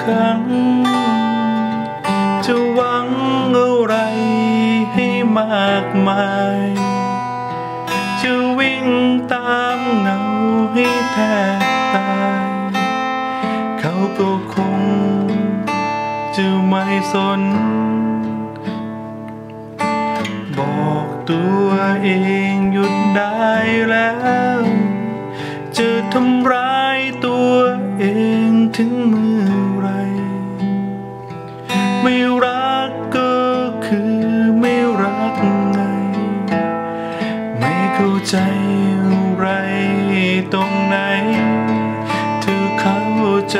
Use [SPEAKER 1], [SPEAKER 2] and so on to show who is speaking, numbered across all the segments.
[SPEAKER 1] ครั้ง จะหวังอะไรให้มากมาย จะวิ่งตามเงาให้แทบตาย เขาก็คงจะไม่สน บอกตัวเองหยุดได้แล้ว จะทำ ไม่รักก็คือไม่รักไง ไม่เข้าใจอะไรตรงไหนเธอเข้าใจ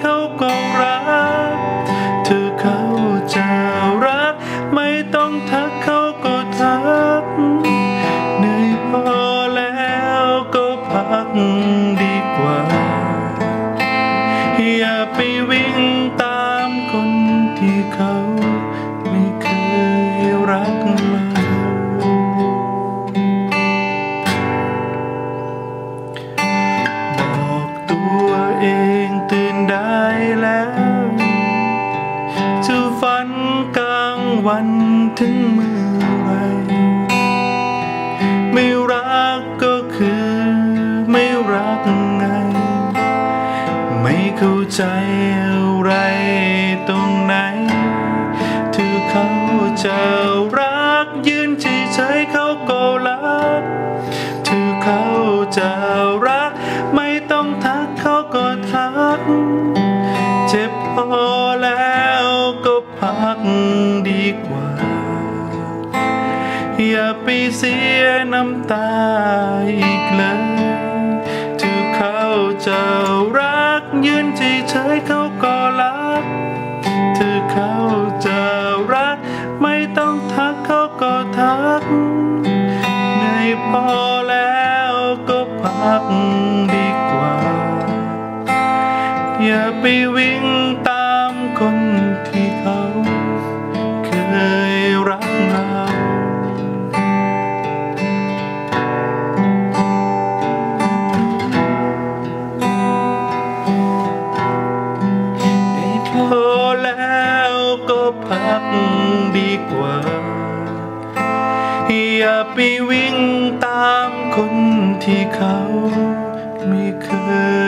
[SPEAKER 1] เขาก็รัก เธอเขาจะรัก ไม่ต้องทักเขาก็ทักเหนื่อยพอแล้วก็พักดีกว่า อย่าไปวิ่งตามคนที่เขา วันถึงเมื่อไร ไม่รักก็คือไม่รักไง ไม่เข้าใจอะไรตรงไหนเธอเขาจะ พักดีกว่า อย่าไปเสียน้ำตาอีกเลยเธอเขาจะรักยืนเฉยๆเขาก็รักเธอเขาจะรัก ไม่ต้องทักเขาก็ทักเหนื่อยพอแล้วก็พักดีกว่า อย่าไปวิ พักดีกว่า อย่าไปวิ่งตามคนที่เขาไม่เคย